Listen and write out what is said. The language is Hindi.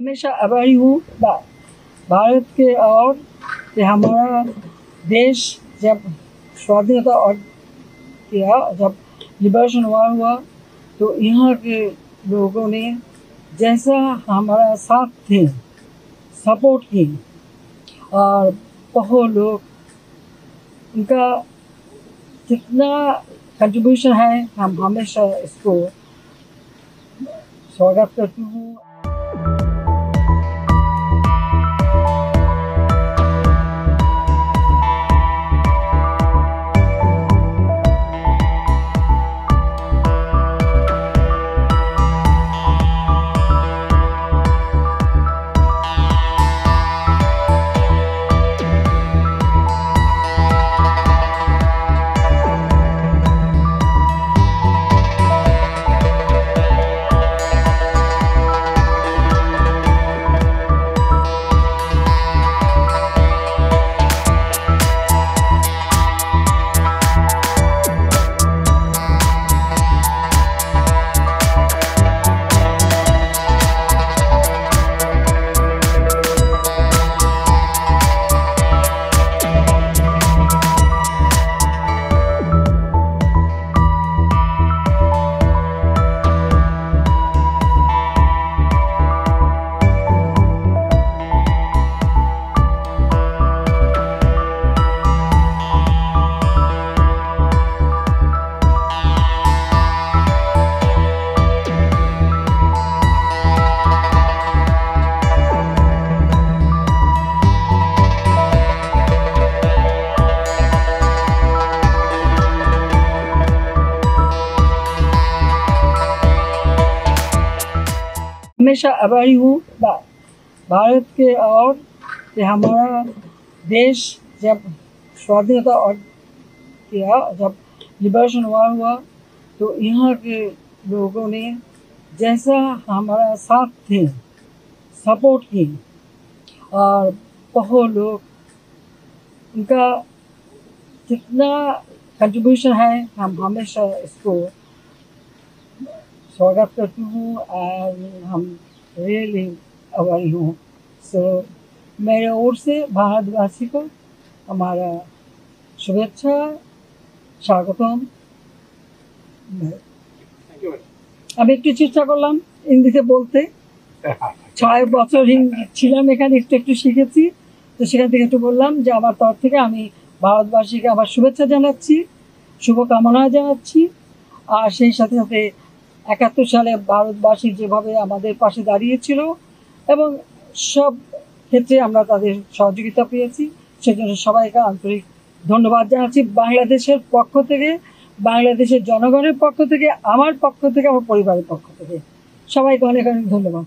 हमेशा आभारी हूँ भारत के और हमारा देश जब स्वाधीनता और किया, जब लिबरेशन वार हुआ तो यहाँ के लोगों ने जैसा हमारा साथ थे सपोर्ट की और बहुत लोग, उनका जितना कंट्रीब्यूशन है, हम हमेशा इसको स्वागत करती हूँ। हमेशा आभारी हूँ भारत के और कि हमारा देश जब स्वाधीनता और किया, जब लिबरेशन वार हुआ तो यहाँ के लोगों ने जैसा हमारा साथ थे सपोर्ट की और बहुत लोग, उनका जितना कंट्रीब्यूशन है, हम हमेशा इसको स्वागत करती हूँ और हम रियली आभारी हूँ सो मेरे ओर से भारतवासी को हमारा शुभेच्छा স্বাগতম আমি একটু চেষ্টা করলাম হিন্দিতে বলতে ছয় বছর হিন্দি ছিলাম এখানে একটু একটু শিখেছি তো সেখান থেকে একটু বললাম যে আমার তরফ থেকে আমি ভারতবাসীকে আমার শুভেচ্ছা জানাচ্ছি শুভকামনা জানাচ্ছি আর সেই সাথে সাথে একাত্তর সালে ভারতবাসী যেভাবে আমাদের পাশে দাঁড়িয়েছিল এবং সব ক্ষেত্রে আমরা তাদের সহযোগিতা পেয়েছি, সেজন্য সবাইকে আন্তরিক ধন্যবাদ জানাচ্ছি। বাংলাদেশের পক্ষ থেকে, বাংলাদেশের জনগণের পক্ষ থেকে, আমার পক্ষ থেকে, আমার পরিবারের পক্ষ থেকে। সবাইকে অনেক অনেক ধন্যবাদ।